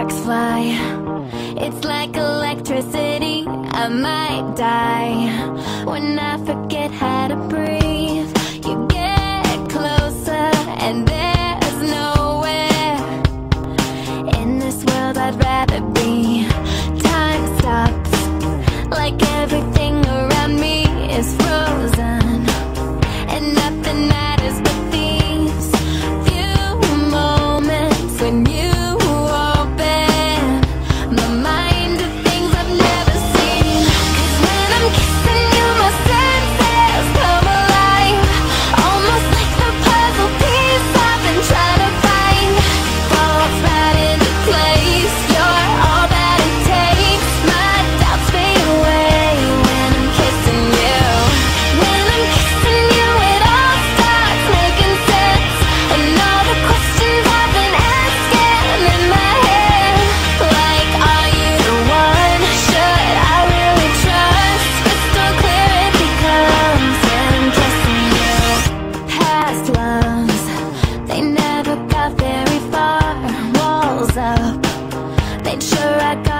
sparks fly. It's like electricity I might die. When I forget how to breathe You get closer And there's nowhere In this world I'd rather be. made sure I got.